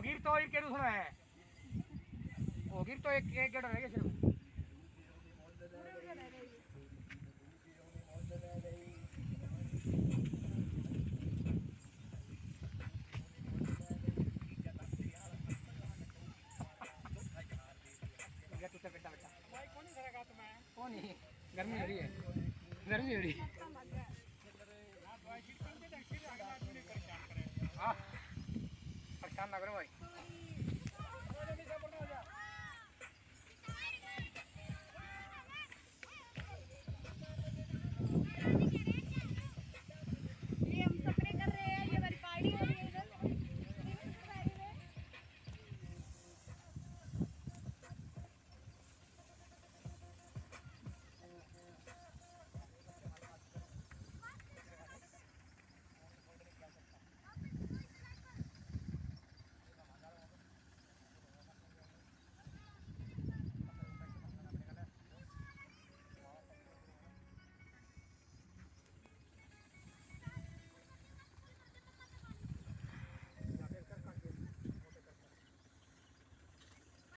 ओगिर तो एक के दूसरा है। ओगिर तो एक एक गेट रहेगा सिर्फ़। तो गर्मी हो रही है। गर्मी हो रही है। রান্না করে ভাই।